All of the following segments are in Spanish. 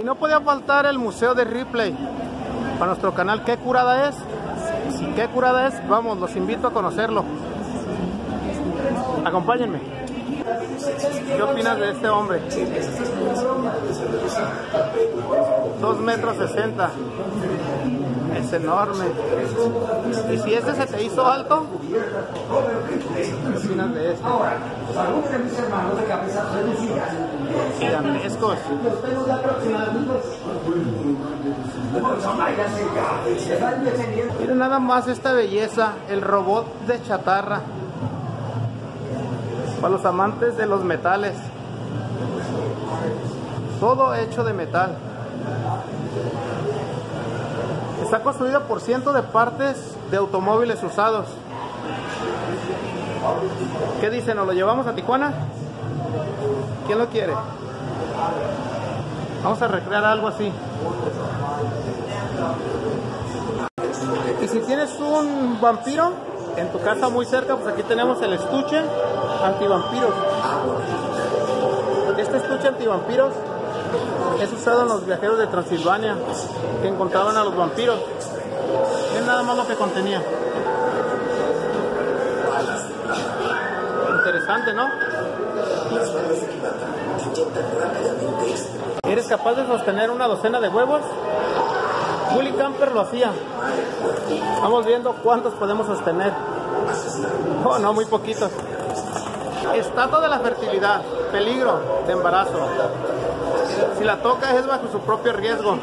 Y no podía faltar el Museo de Ripley. Para nuestro canal, ¿qué curada es? ¿Qué curada es? Vamos, los invito a conocerlo. Acompáñenme. ¿Qué opinas de este hombre? 2 metros 60. Es enorme. ¿Y si este se te hizo alto? ¿Qué opinas de esto? Gigantescos. Miren nada más esta belleza, el robot de chatarra. Para los amantes de los metales. Todo hecho de metal. Está construido por cientos de partes de automóviles usados. ¿Qué dicen? ¿Nos lo llevamos a Tijuana? ¿Quién lo quiere? Vamos a recrear algo así. Y si tienes un vampiro en tu casa muy cerca, pues aquí tenemos el estuche antivampiros. Este estuche antivampiros es usado en los viajeros de Transilvania que encontraban a los vampiros. Es nada más lo que contenía. Interesante, ¿no? ¿Eres capaz de sostener una docena de huevos? Willy Camper lo hacía. Vamos viendo cuántos podemos sostener. Oh, no, muy poquitos. Estatua de la fertilidad. Peligro de embarazo. Si la toca es bajo su propio riesgo.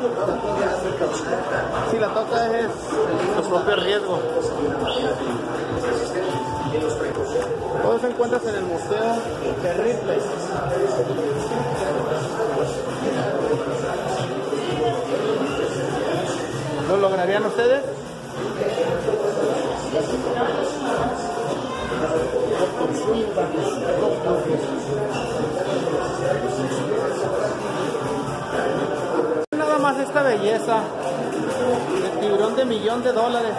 Si la toca es su propio riesgo. Todo se encuentra en el Museo de Ripley. ¿Lo lograrían ustedes? Nada más esta belleza de tiburón de millón de dólares.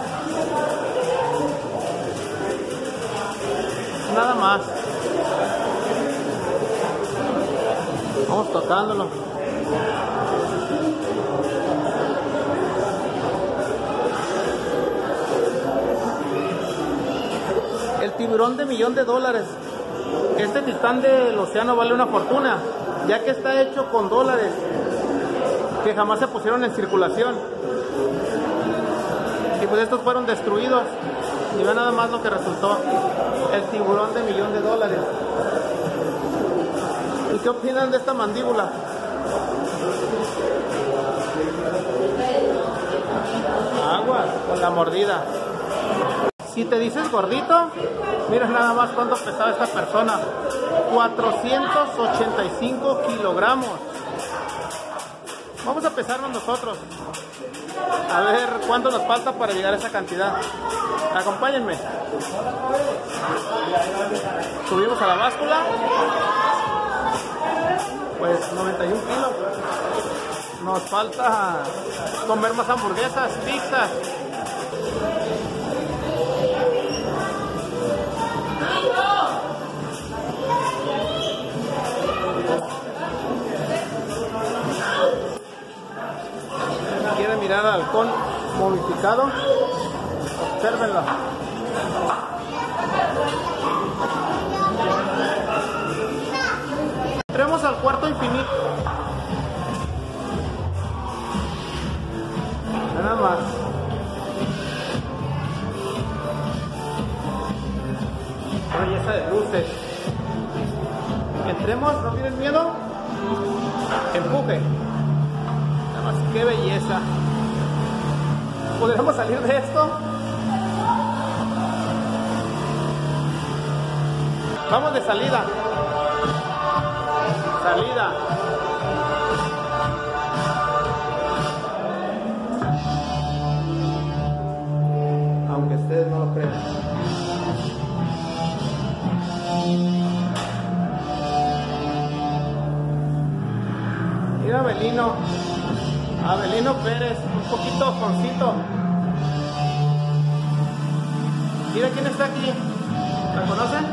Nada más. Vamos tocándolo. Tiburón de millón de dólares. Este titán del océano vale una fortuna, ya que está hecho con dólares que jamás se pusieron en circulación. Y pues estos fueron destruidos. Y vean nada más lo que resultó. El tiburón de millón de dólares. ¿Y qué opinan de esta mandíbula? Agua con la mordida. Si te dices gordito, mira nada más cuánto pesaba esta persona. 485 kilogramos. Vamos a pesarnos nosotros. A ver cuánto nos falta para llegar a esa cantidad. Acompáñenme. Subimos a la báscula. Pues 91 kilos. Nos falta comer más hamburguesas, pizzas. Quiere mirar al halcón momificado, observenlo. Entremos al cuarto infinito. Nada más. Belleza de luces. Entremos, ¿no tienen miedo? Empuje. Nada más, qué belleza. ¿Podemos salir de esto? Vamos de salida. Salida. Aunque ustedes no lo crean. Mira Abelino. Abelino Pérez, un poquito joncito. Mira quién está aquí. ¿La conocen?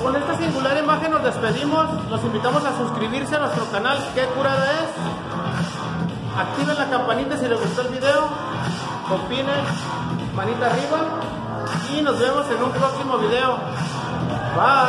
con esta singular imagen nos despedimos. Los invitamos a suscribirse a nuestro canal Qué Curada es. Activen la campanita si les gustó el video. Opinen, manita arriba. Y nos vemos en un próximo video. Bye.